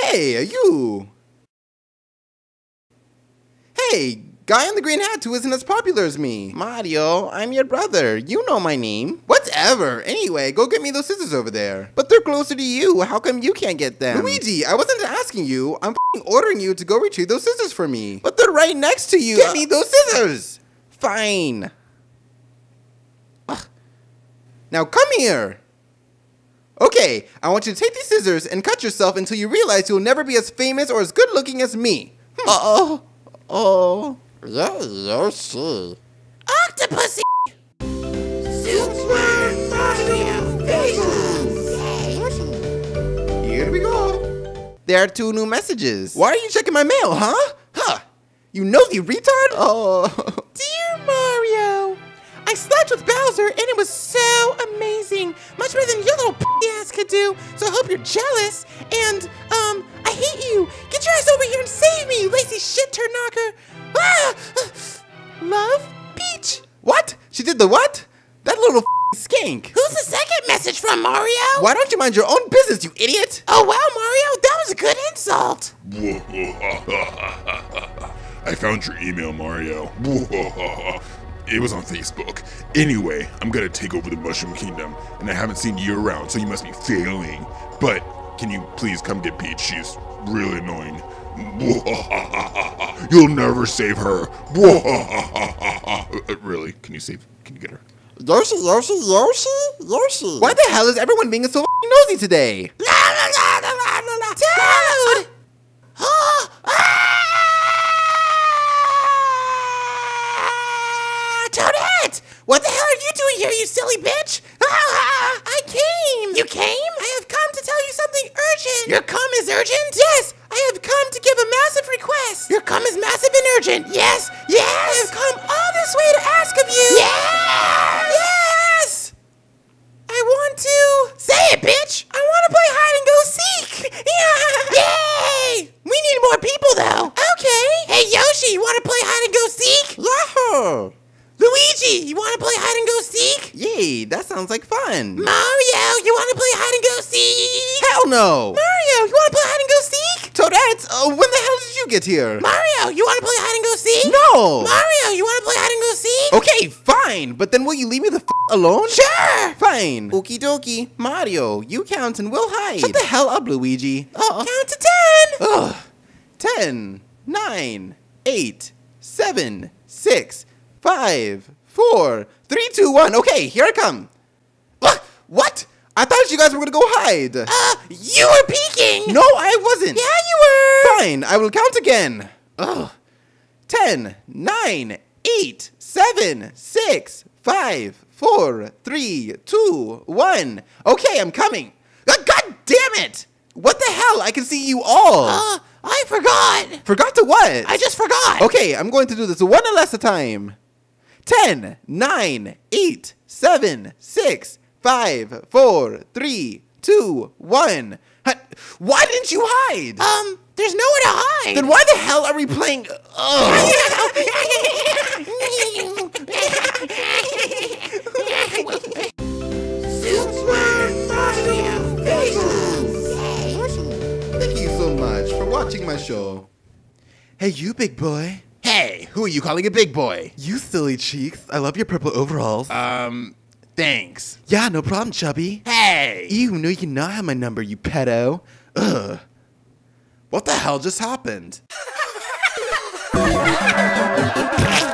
Hey, are you? Hey, guy in the green hat who isn't as popular as me. Mario, I'm your brother. You know my name. Whatever. Anyway, go get me those scissors over there. But they're closer to you. How come you can't get them? Luigi, I wasn't asking you. I'm ordering you to go retrieve those scissors for me. But they're right next to you. Get me those scissors. Fine. Ugh. Now come here. Okay, I want you to take these scissors and cut yourself until you realize you'll never be as famous or as good looking as me. Hmm. Uh-oh. Oh. Yeah, Yoshi. Octopussy! Super Mario Here we go. There are two new messages. Why are you checking my mail, huh? Huh. You nosy retard? Oh. Dear Mario, I slept with Bowser and it was so amazing. Could do. So I hope you're jealous. And, um, I hate you. Get your ass over here and save me, you lazy shit turd knocker. Ah! Love, Peach. What? She did the what? That little skank. Who's the second message from, Mario? Why don't you mind your own business, you idiot? Oh, wow, Mario, that was a good insult. I found your email, Mario. It was on Facebook. Anyway, I'm gonna take over the Mushroom Kingdom, and I haven't seen you around, so you must be failing. But can you please come get Peach? She's really annoying. You'll never save her. Uh, really? Can you save? Can you get her? Yoshi, Yoshi, Yoshi, Yoshi. Why the hell is everyone being so nosy today? Dude! Ah! Toadette! What the hell are you doing here, you silly bitch? I came! You came? I have come to tell you something urgent. Your come is urgent? Yes, I have come to give a massive request. Your come is massive and urgent. Yes, yes. I have come all this way to ask of you. Yes! Yes! I want to. Say it, bitch! I want to play hide and go seek! Yeah! Yay! We need more people, though. Okay. Hey, Yoshi, you want to play hide and go seek? Yahoo! Luigi, you want to play hide and go seek? Yay, that sounds like fun. Mario, you want to play hide and go seek? Hell no! Mario, you want to play hide and go seek? Toadette, uh, when the hell did you get here? Mario, you want to play hide and go seek? No! Mario, you want to play hide and go seek? Okay, fine, but then will you leave me the f alone? Sure. Fine. Okie dokie. Mario, you count and we'll hide. Shut the hell up, Luigi. Uh, Count to ten. ugh. Ten, nine, eight, seven, six, five, four, three, two, one. Okay, here I come. What? What? I thought you guys were gonna go hide. Uh, you were peeking. no, I wasn't. Yeah, you were. Fine, I will count again. Ugh. Ten, nine, eight, seven, six, five, four, three, two, one. Okay, I'm coming. Uh, God damn it! What the hell? I can see you all. Uh, I forgot. Forgot to what? I just forgot. Okay, I'm going to do this one less a time. Ten, nine, eight, seven, six, five, four, three, two, one. Huh, Why didn't you hide? Um, there's nowhere to hide. then why the hell are we playing? Ugh. Thank you so much for watching my show. Hey, you big boy. Hey, who are you calling a big boy? You silly cheeks. I love your purple overalls. Um, thanks. yeah, no problem, chubby. Hey! You know you cannot have my number, you pedo. Ugh. What the hell just happened?